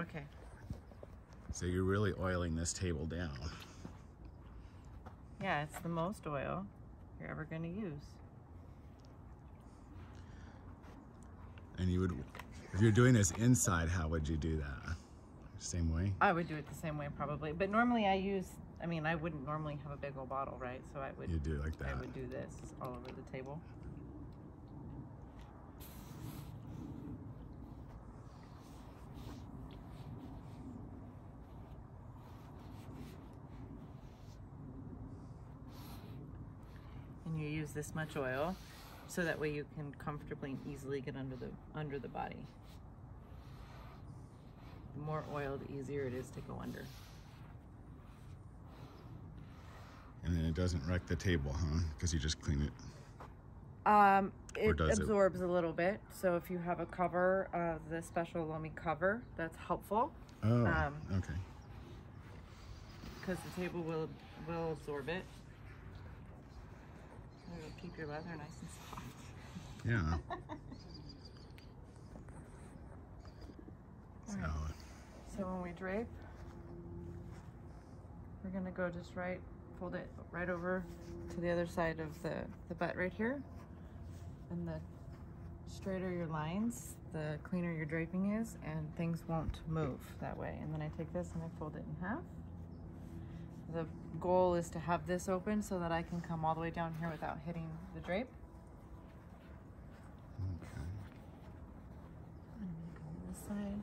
Okay. So you're really oiling this table down. Yeah, it's the most oil you're ever going to use. And you would, if you're doing this inside, how would you do that? Same way? I would do it the same way probably, but normally I use. I mean, I wouldn't normally have a big old bottle, right? So I would. You do like I would do this all over the table. You use this much oil so that way you can comfortably and easily get under the under the body. The more oil, the easier it is to go under. And then it doesn't wreck the table, huh? Because you just clean it. Um, it does it? absorbs a little bit. So if you have a cover, uh, the special Lomi cover, that's helpful Oh, Um, okay. because the table will will absorb it. It'll keep your leather nice and soft. Yeah. so. So when we drape, we're gonna go just right, fold it right over to the other side of the, the butt right here. And the straighter your lines, the cleaner your draping is, and things won't move that way. And then I take this and I fold it in half. The goal is to have this open so that I can come all the way down here without hitting the drape. okay. I'm gonna go on this side.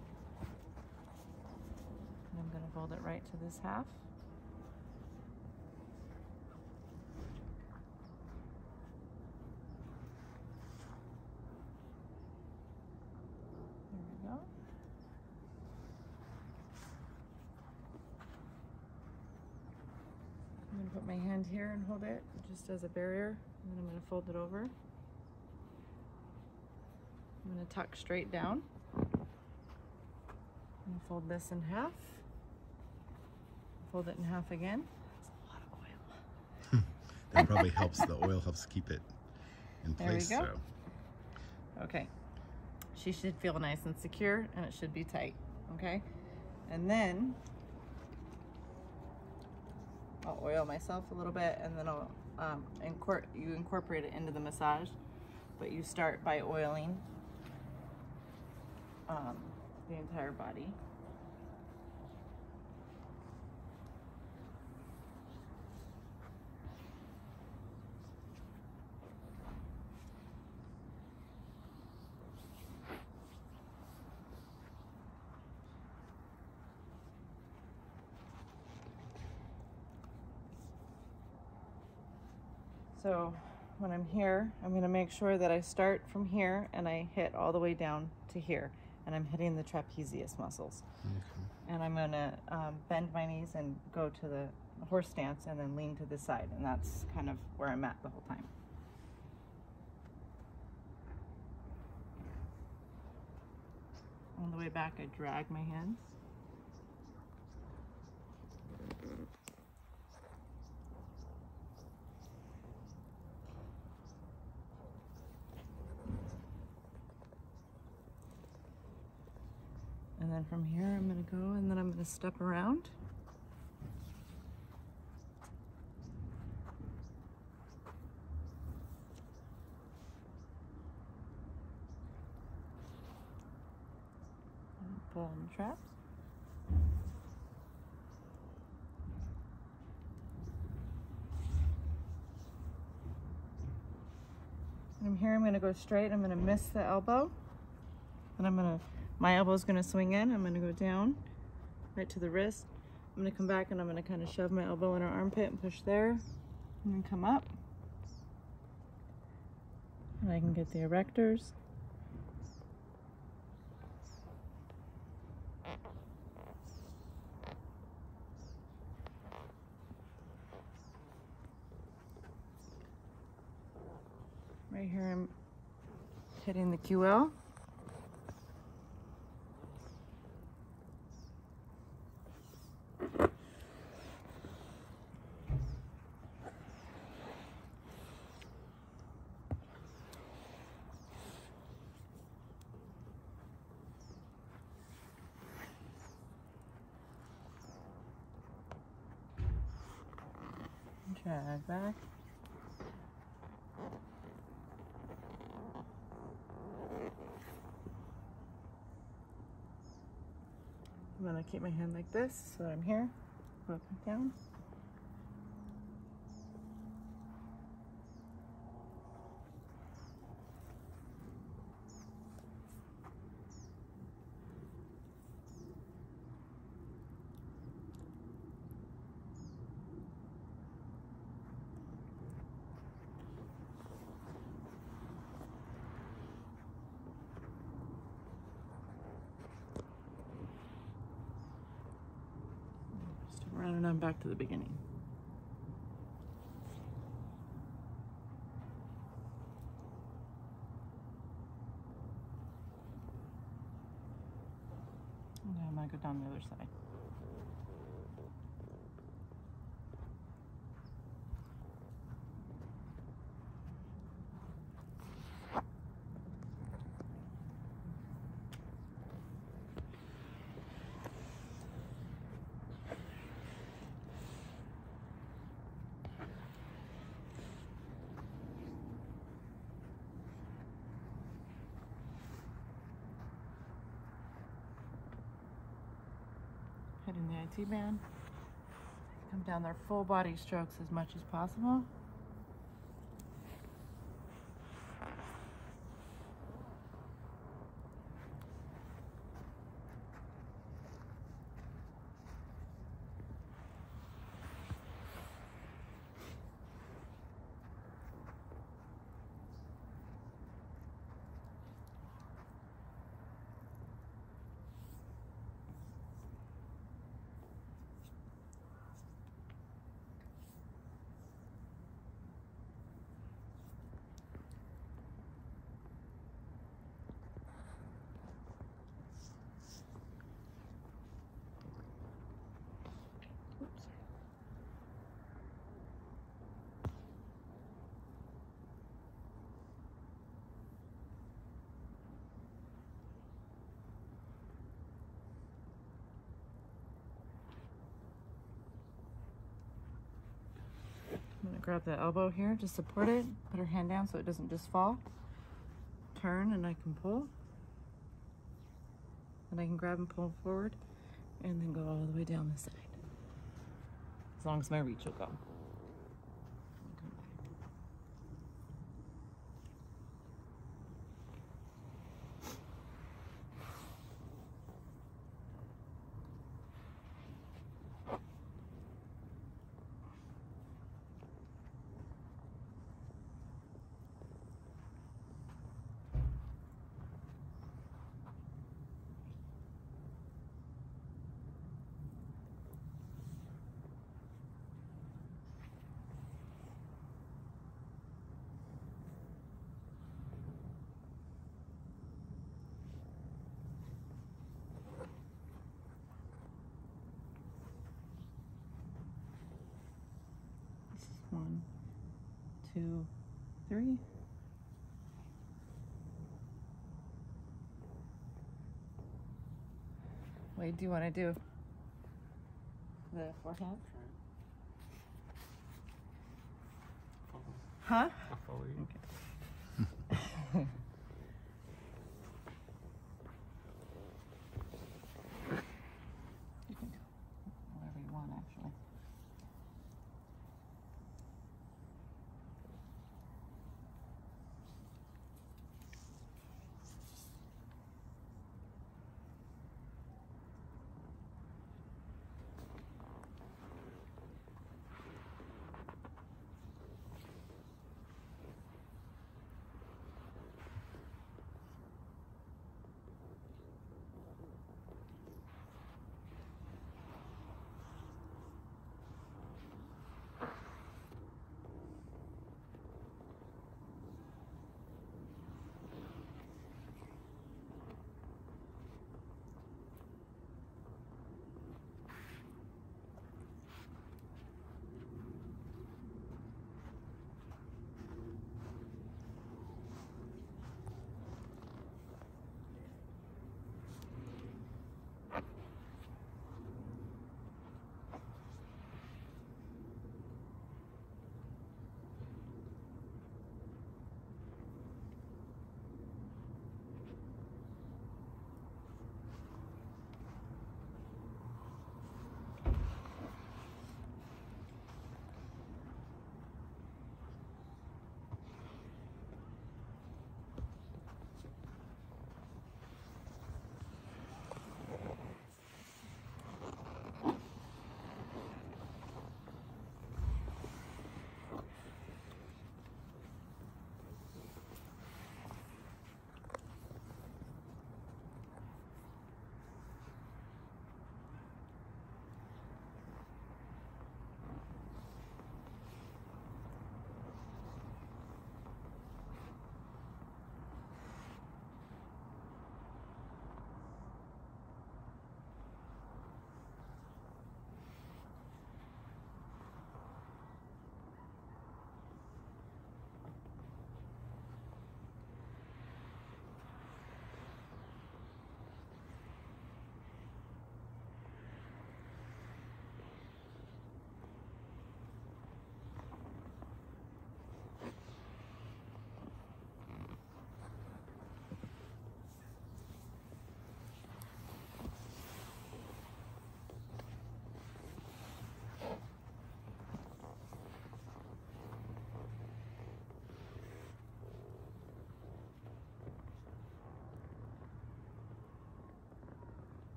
And I'm gonna fold it right to this half. There we go. I'm gonna put my hand here and hold it just as a barrier, and then I'm gonna fold it over. I'm gonna tuck straight down. And fold this in half. Fold it in half again. That's a lot of oil. That probably helps. The oil helps keep it in place. There we go. So, Okay. She should feel nice and secure and it should be tight. Okay. And then I'll oil myself a little bit and then I'll um, incor- you incorporate it into the massage, but you start by oiling um, the entire body. So when I'm here, I'm gonna make sure that I start from here and I hit all the way down to here. And I'm hitting the trapezius muscles. okay. And I'm gonna um, bend my knees and go to the horse stance and then lean to the side. And that's kind of where I'm at the whole time. On the way back, I drag my hands. Then from here, I'm gonna go and then I'm gonna step around. And Pull on the traps. From here, I'm gonna go straight. I'm gonna miss the elbow. And I'm gonna, my elbow's gonna swing in. I'm gonna go down right to the wrist. I'm gonna come back and I'm gonna kind of shove my elbow in her armpit and push there. And then come up. And I can get the erectors. Right here I'm hitting the QL. Drag back. I'm gonna keep my hand like this so I'm here. Put it back down. Just turn around and I'm back to the beginning. Now I'm gonna go down the other side. Hitting the IT band. Come down their full body strokes as much as possible. Grab the elbow here to support it. Put her hand down so it doesn't just fall. Turn and I can pull. And I can grab and pull forward and then go all the way down the side. As long as my reach will go. Come back. This is one, two, three. Wait, do you want to do the forehand? Huh? I'll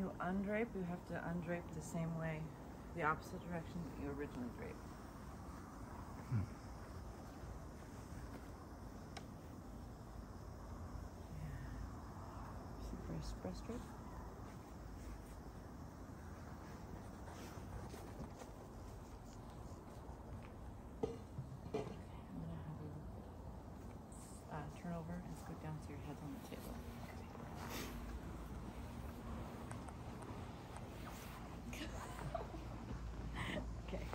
you undrape, you have to undrape the same way, the opposite direction that you originally draped. Breast drape? Okay, I'm gonna have you uh, turn over and scoot down so your head's on the table. Okay.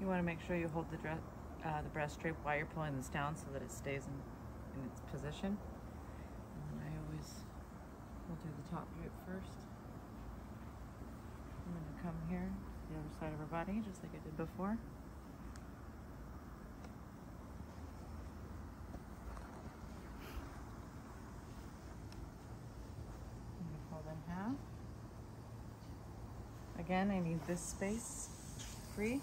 You want to make sure you hold the dress, uh, the breast drape while you're pulling this down so that it stays in, in its position. And then I always will do the top drape first. I'm going to come here, the other side of her body, just like I did before. To. Again, I need this space free.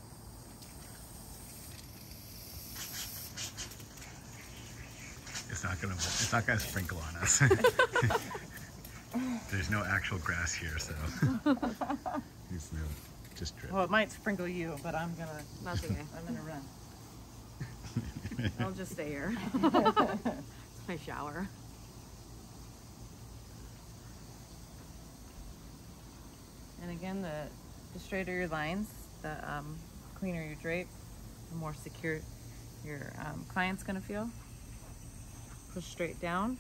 Not gonna. It's not gonna sprinkle on us. There's no actual grass here, so it's no just drip. Well, it might sprinkle you, but I'm gonna. That's okay. I'm gonna run. I'll just stay here. it's my shower. And again, the the straighter your lines, the um, cleaner your drape, the more secure your um, client's gonna feel. Push straight down.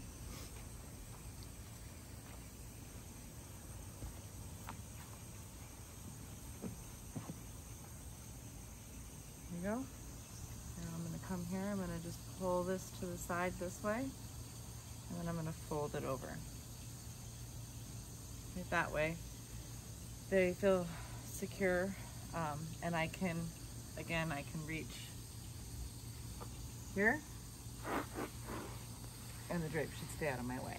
There you go. Now I'm gonna come here. I'm gonna just pull this to the side this way, and then I'm gonna fold it over. Right that way they feel secure um, and I can again I can reach here and the drape should stay out of my way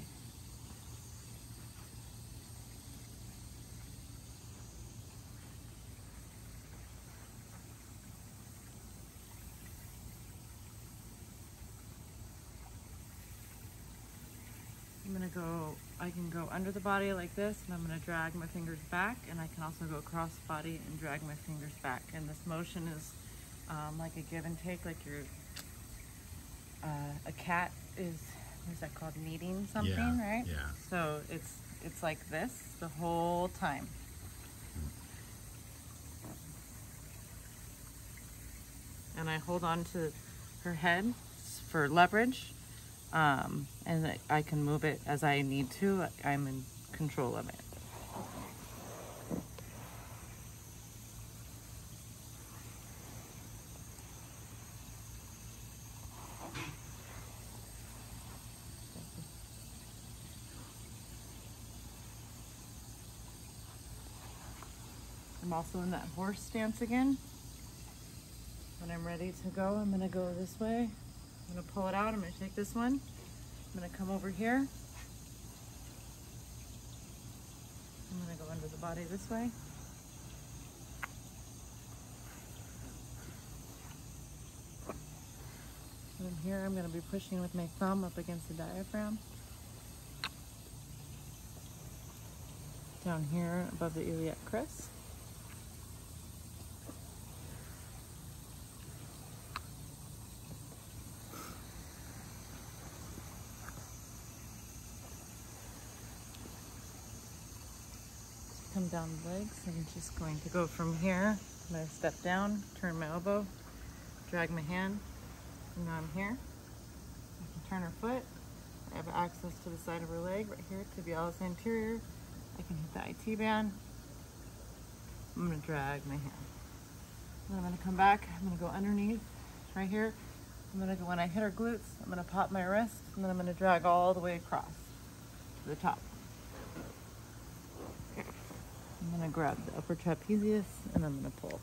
I'm gonna go, I can go under the body like this and I'm gonna drag my fingers back and I can also go across the body and drag my fingers back. And this motion is um, like a give and take, like you're, uh, a cat is, is that called, kneading something, Yeah, right? yeah. So it's, it's like this the whole time. And I hold on to her head for leverage um, and I- I can move it as I need to. I'm in control of it. I'm also in that horse stance again. When I'm ready to go, I'm gonna go this way. I'm gonna pull it out. I'm gonna take this one. I'm gonna come over here. I'm gonna go under the body this way. And here I'm gonna be pushing with my thumb up against the diaphragm. Down here above the iliac crest. Down the legs. I'm just going to go from here. I'm going to step down, turn my elbow, drag my hand, and now I'm here. I can turn her foot. I have access to the side of her leg right here, tibialis anterior. I can hit the IT band. I'm going to drag my hand. Then I'm going to come back. I'm going to go underneath right here. I'm going to go, when I hit her glutes, I'm going to pop my wrist, and then I'm going to drag all the way across to the top. I'm gonna grab the upper trapezius and I'm gonna pull.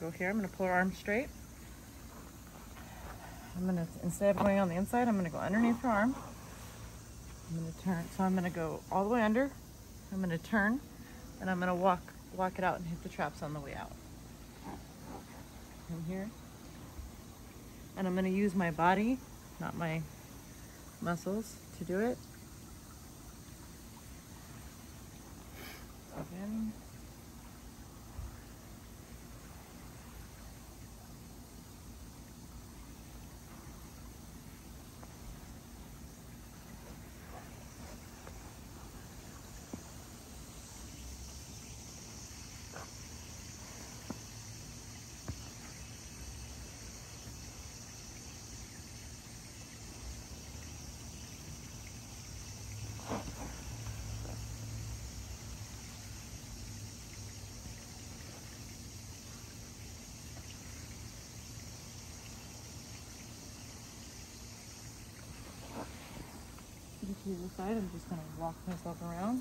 Go here. I'm gonna pull her arm straight. I'm gonna, instead of going on the inside, I'm gonna go underneath her arm. I'm gonna turn, so I'm gonna go all the way under. I'm gonna turn, and I'm gonna walk, walk it out and hit the traps on the way out. From here. And I'm gonna use my body, not my muscles, to do it. Again. To the side, I'm just gonna walk myself around,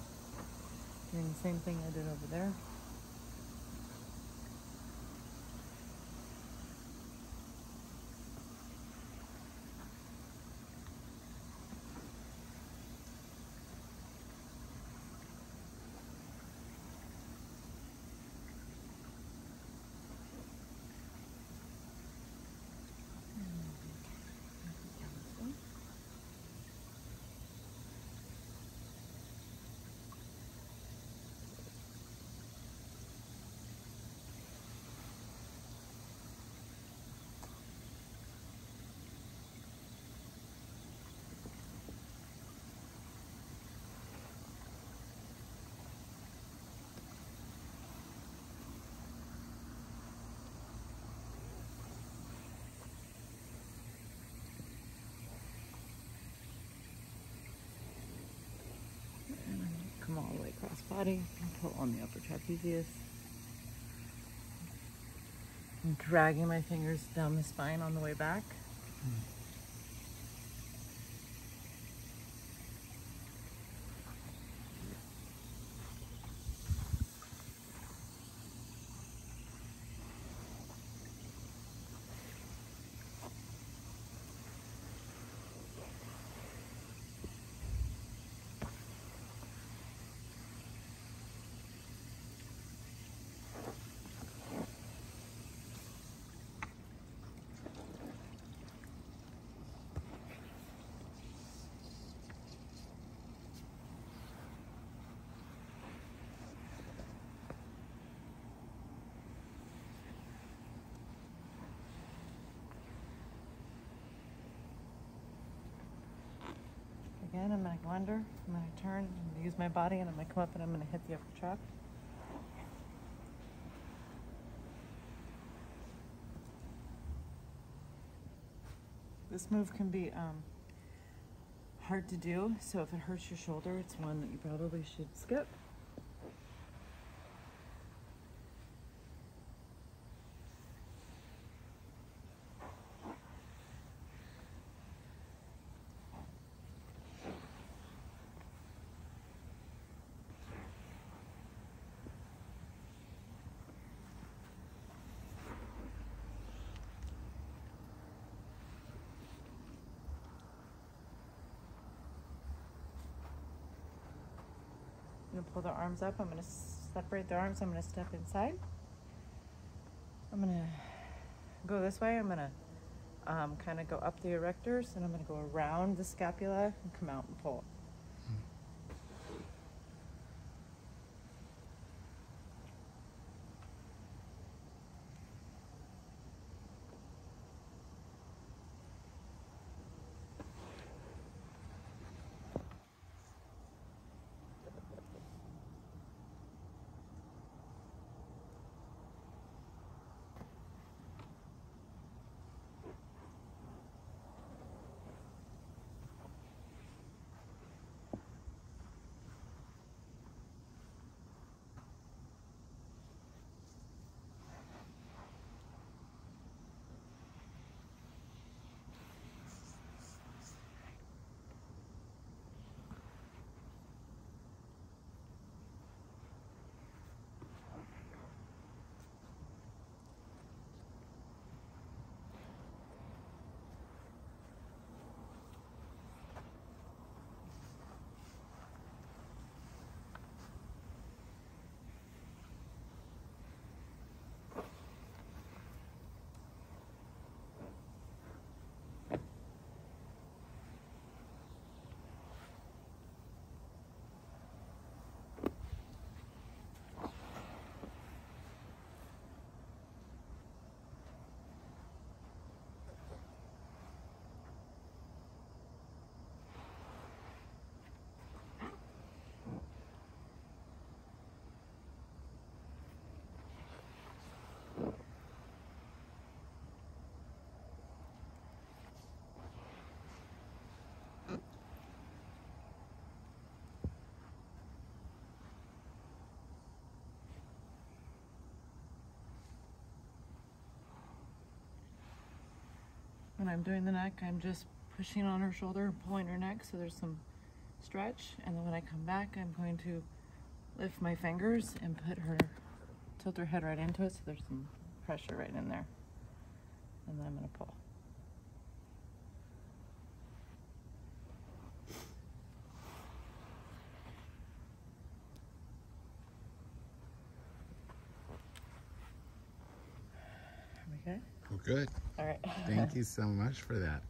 doing the same thing I did over there. come all the way across body pull on the upper trapezius. I'm dragging my fingers down the spine on the way back. Hmm. Again, I'm gonna go under, I'm gonna turn, I'm gonna use my body, and I'm gonna come up and I'm gonna hit the upper trap. This move can be um, hard to do, so if it hurts your shoulder, it's one that you probably should skip. I'm gonna pull the arms up. I'm gonna separate the arms. I'm gonna step inside. I'm gonna go this way. I'm gonna um, kind of go up the erectors and I'm gonna go around the scapula and come out and pull. When I'm doing the neck, I'm just pushing on her shoulder pulling her neck so there's some stretch. And then when I come back, I'm going to lift my fingers and put her, tilt her head right into it so there's some pressure right in there. And then I'm going to pull. Are we good? All right. Thank you so much for that.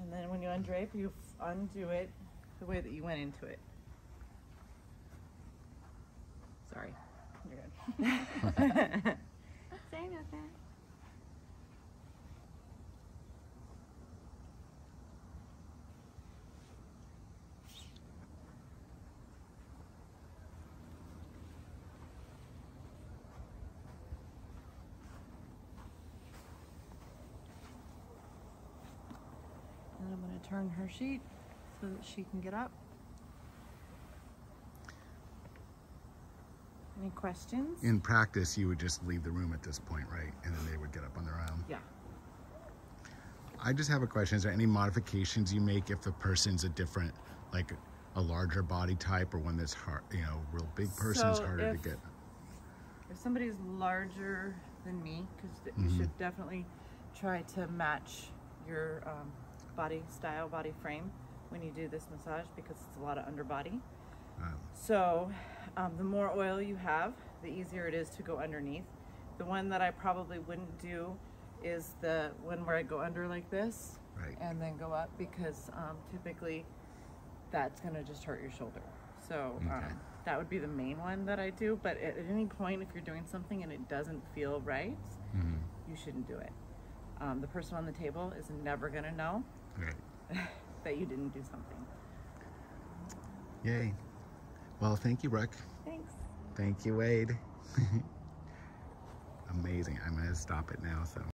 And then when you undrape, you undo it the way that you went into it. Sorry. You're good. Say nothing. and I'm going to turn her sheet so that she can get up. Any questions? In practice, you would just leave the room at this point, right? And then they would get up on their own. yeah. I just have a question. Is there any modifications you make if the person's a different, like a larger body type or one that's hard, you know, real big person's So harder to get? If somebody's larger than me, because Mhm. you should definitely try to match your um, body style, body frame when you do this massage because it's a lot of underbody. Um, So, um, the more oil you have, the easier it is to go underneath. The one that I probably wouldn't do is the one where I go under like this Right. and then go up because um, typically that's going to just hurt your shoulder. So, Okay. um, that would be the main one that I do. But at, any point, if you're doing something and it doesn't feel right, mhm. you shouldn't do it. Um, the person on the table is never going to know Right. that you didn't do something. Yay. Well, thank you, Brooke. Thanks. Thank you, Wade. Amazing. I'm going to stop it now, so.